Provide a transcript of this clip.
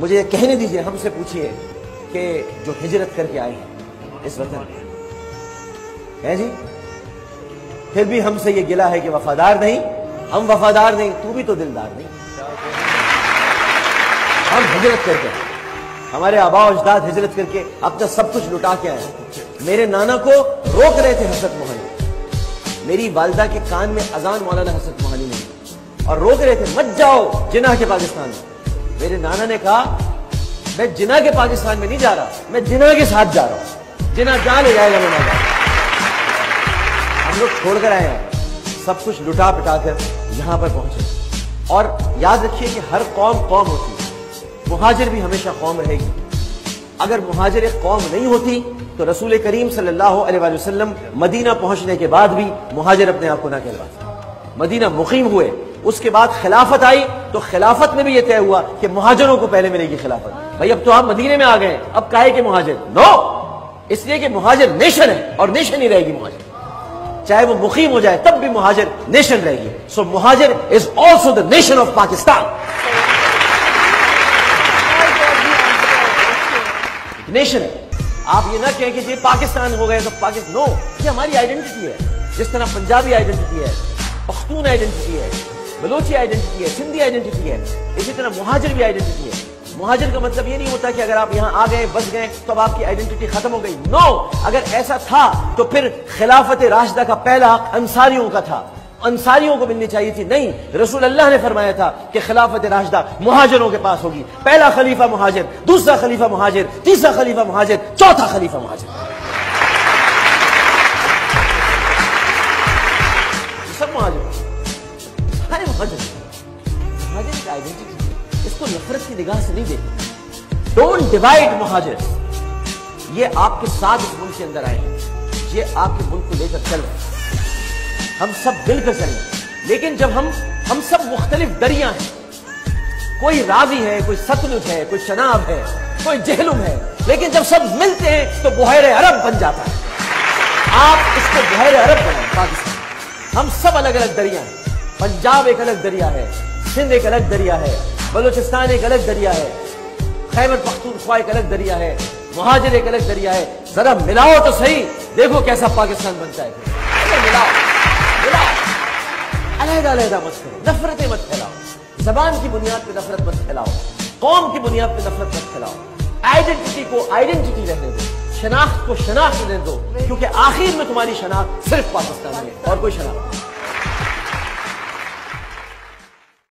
मुझे ये कहने दीजिए, हमसे पूछिए कि जो हिजरत करके आए हैं, इस वतन है जी? फिर भी हमसे ये गिला है कि वफादार नहीं, हम वफादार नहीं, तू भी तो दिलदार नहीं। हम हिजरत करके आए। हमारे आबा अजदाद हिजरत करके अपना सब कुछ लुटा के आए। मेरे नाना को रोक रहे थे हसरत मोहानी। मेरी वालदा के कान में अजान मौलाना हसरत मोहानी ने। और रोक रहे थे, मत जाओ जिना के पाकिस्तान में। मेरे नाना ने कहा, मैं जिना के पाकिस्तान में नहीं जा रहा, मैं जिना के साथ जा रहा हूँ। जिना जा ले जाएगा, मैं नाना हम लोग छोड़कर आए हैं। सब कुछ लुटा पिटा कर यहाँ पर पहुँचे। और याद रखिए कि हर कौम कौम होती है। मुहाजिर भी हमेशा कौम रहेगी। अगर मुहाजिर एक कौम नहीं होती तो रसूल करीम सल्लल्लाहु अलैहि वसल्लम मदीना पहुँचने के बाद भी मुहाजिर अपने आप को ना कहलवाते। मदीना मुकीम हुए। उसके बाद खिलाफत आई तो खिलाफत में भी यह तय हुआ कि मुहाजिरों को पहले मिलेगी खिलाफत। भाई, अब तो आप मदीने में आ गए अब काहे के मुहाजिर? नो इसलिए कि मुहाजिर नेशन है, और नेशन ही रहेगी मुहाजिर। चाहे वो मुकीम हो जाए, तब भी मुहाजिर नेशन रहेगी। So Muhajir is also the nation of Pakistan nation है। आप ये ना कहें कि ये पाकिस्तान हो गए तो पाकिस्तान नो ये हमारी आइडेंटिटी है। जिस तरह पंजाबी आइडेंटिटी है, पख्तून आइडेंटिटी है। बलोची आइडेंटिटी है, सिंधी आइडेंटिटी है, इसी तरह मुहाजिर भी आइडेंटिटी है। मुहाजिर का मतलब ये नहीं होता कि अगर आप यहाँ आ गए, बस गए तो अब आपकी आइडेंटिटी खत्म हो गई। नो अगर ऐसा था तो फिर खिलाफत राशिदा का पहला अंसारियों का था। अंसारियों को मिलनी चाहिए थी। नहीं रसूल अल्लाह ने फरमाया था कि खिलाफत राशिदा मुहाजिरों के पास होगी। पहला खलीफा मुहाजिर, दूसरा खलीफा मुहाजिर, तीसरा खलीफा मुहाजिर, चौथा खलीफा मुहाजिर। मुहाजिर की आइडेंटिटी इसको नफरत की निगाह से नहीं देखते डोंट डिवाइड मुहाजिर ये आपके साथ इस मुल्क के अंदर आए हैं। ये आपके मुल्क को लेकर चल रहे हम सब मिलकर चलें। लेकिन जब हम हम सब मुख्तलिफ़ दरिया हैं, कोई रावी है, कोई सतलुज है, कोई शनाब है, कोई जहलुम है, लेकिन जब सब मिलते हैं तो बुहर अरब बन जाता है। आप इसको बुहर अरब बनाए पाकिस्तान। हम सब अलग अलग दरिया हैं। पंजाब एक अलग दरिया है, सिंध एक अलग दरिया है, बलूचिस्तान एक अलग दरिया है, खैबर पख्तूनख्वा एक अलग दरिया है, मुहाजिर एक अलग दरिया है। जरा मिलाओ तो सही, देखो कैसा पाकिस्तान बनता है। मिलाओ अलहदा अलहदा मत करो, नफरतें मत फैलाओ। जबान की बुनियाद पे नफरत मत फैलाओ, कौम की बुनियाद पे नफरत मत फैलाओ। आइडेंटिटी को आइडेंटिटी रहने दो, शनाख्त को शनाख्त रहने दो, क्योंकि आखिर में तुम्हारी शनाख्त सिर्फ़ पाकिस्तान में और कोई शनाख्त